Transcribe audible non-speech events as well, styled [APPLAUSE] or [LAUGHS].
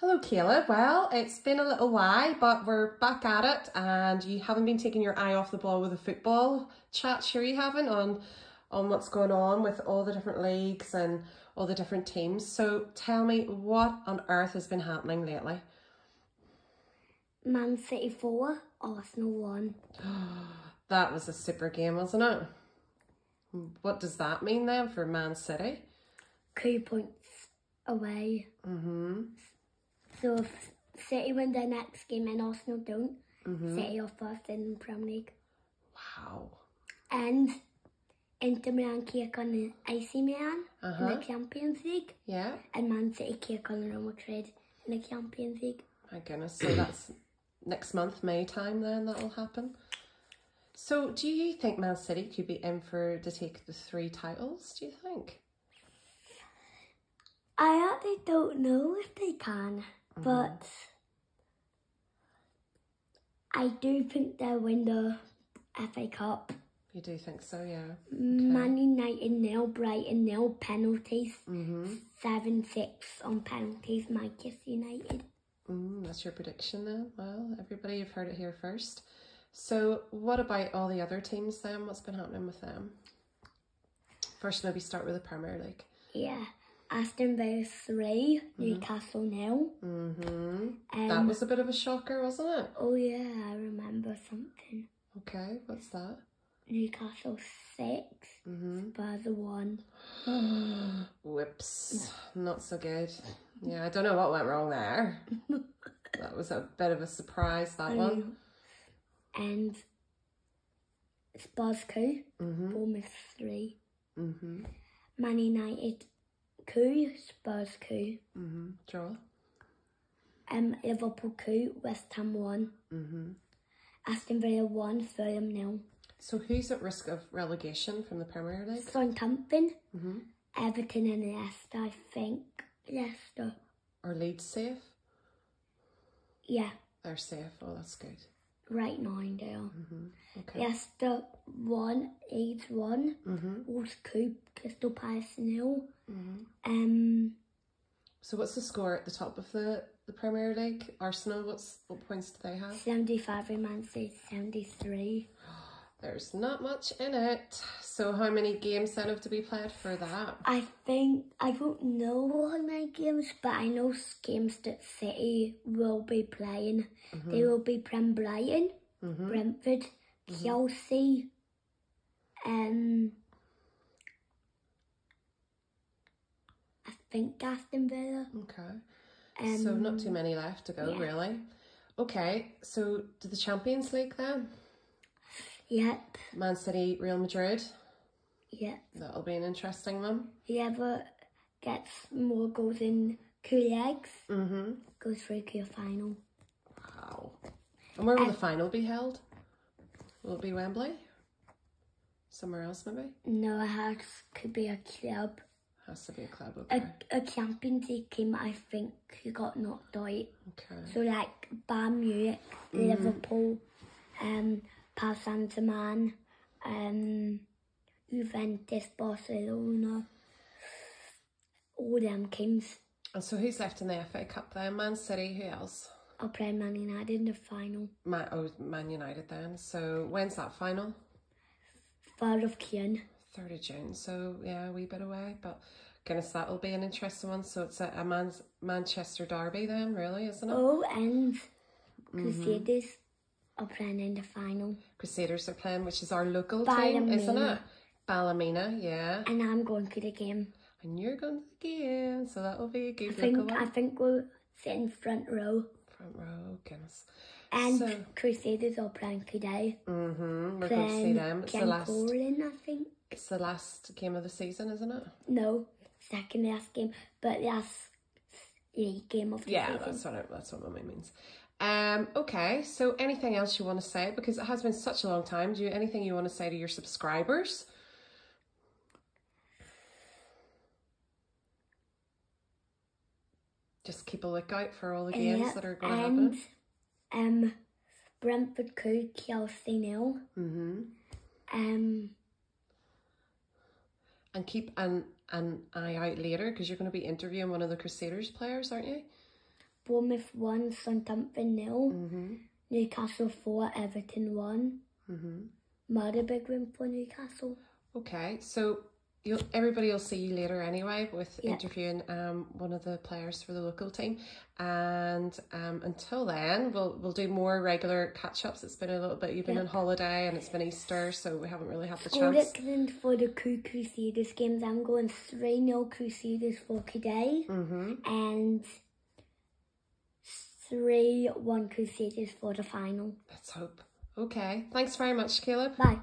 Hello, Caleb. Well, it's been a little while, but we're back at it, and you haven't been taking your eye off the ball with the football chat, sure you haven't, on on what's going on with all the different leagues and all the different teams. So tell me, what on earth has been happening lately? Man City 4, Arsenal 1. [GASPS] That was a super game, wasn't it? What does that mean then for Man City? Two points away. Mm-hmm. So if City win their next game and Arsenal don't, Mm-hmm. City are first in the Premier League. Wow. And Inter Milan take on the AC Milan in Uh-huh. the Champions League. Yeah. And Man City take on Real Madrid in the Champions League. My goodness. So that's next month, May time then that'll happen. So do you think Man City could be in for to take the three titles, do you think? I actually don't know if they can. But I do think they'll win the FA Cup. You do think so, yeah. Man United nil, Brighton nil, penalties. Mm-hmm. 7 6 on penalties, Manchester United. Mm, that's your prediction then. Well, everybody, you've heard it here first. So what about all the other teams then? What's been happening with them? First, maybe start with the Premier League. Yeah. Aston Villa 3, Newcastle nil. Mm-hmm. Um, that was a bit of a shocker, wasn't it? Oh, yeah, I remember something. Okay, what's that? Newcastle 6, Mm-hmm. Spurs 1. [GASPS] Whoops, not so good. Yeah, I don't know what went wrong there. [LAUGHS] that was a bit of a surprise, that one. And Spurs 2, Mm-hmm. Bournemouth 3. Mm-hmm. Man United 2, Spurs 2. Mm-hmm. Draw. Um, Liverpool 2, West Ham 1. Mm-hmm. Aston Villa 1, Fulham nil. So who's at risk of relegation from the Premier League? Southampton, Mm-hmm. Everton and Leicester, I think. Leicester. Are Leeds safe? Yeah, They're safe. Oh, that's good. Right are. Mm-hmm. Okay. Leicester 1, Leeds 1, Mm-hmm. Wolves 2, Crystal Palace nil. Mm-hmm. Um, So what's the score at the top of the, the Premier League? Arsenal, what's what points do they have? 75 and Man City 73. [GASPS] There's not much in it. So how many games then have to be played for that? I think, I don't know how many games, but I know games that City will be playing. They will be playing Brighton, Mm-hmm. Brentford, Chelsea, um, I think Aston Villa. Okay. Um, so not too many left to go, yeah. really. Okay, so to the Champions League then? Yep, Man City, Real Madrid. Yep. That'll be an interesting one. Whoever gets more goals in two legs Mm-hmm. goes through to the final. Wow. And where will Um, the final be held? Will it be Wembley? Somewhere else maybe? No, it has could be a club. Has to be a club, A, okay. a Champions League team, I think, who got knocked out. Okay. So like Bayern Munich, Liverpool, um, Paris Saint-Germain, um, Juventus, Barcelona, all them teams And so who's left in the FA Cup then? Man City, who else? are playing Man United in the final. Man, oh, Man United then. So when's that final? Third of June. 3rd of June. So yeah, a wee bit away. But goodness, that'll be an interesting one. So it's a, a man's Manchester derby then, really, isn't it? Oh, and mm-hmm. Crusaders are playing in the final. Crusaders are playing, which is our local team, isn't it? Ballymena, yeah. And I'm going to the game. And you're going to the game, so that'll be a good I think local I think we'll sit in front row. Front row, goodness. And So- Crusaders are playing today. Mm-hmm. We're going to see them. It's the last. Corlin, I think. It's the last game of the season, isn't it? No, second last game, but last league game of the Yeah, season. that's what it, that's what mummy means. Um, okay, so anything else you want to say? Because it has been such a long time. Do you anything you want to say to your subscribers? Just keep a lookout for all the games that are going to happen. um, Brentford Crew, Chelsea nil. Mm-hmm. Um, And keep an an eye out later because you're going to be interviewing one of the Crusaders players, aren't you? Bournemouth 1, Southampton nil, Mm-hmm. Newcastle 4, Everton 1. Mm-hmm. Big win for Newcastle. Okay, so you'll everybody will see you later anyway with Yeah. interviewing um one of the players for the local team, and um until then we'll we'll do more regular catch ups. It's been a little bit. You've been Yeah. on holiday and it's been Easter, so we haven't really had the chance. Richmond for the Cru Crusaders games, I'm going 3 0 Crusaders for today Mm-hmm. and 3 1 Crusaders for the final. Let's hope. Okay, thanks very much, Caleb. Bye.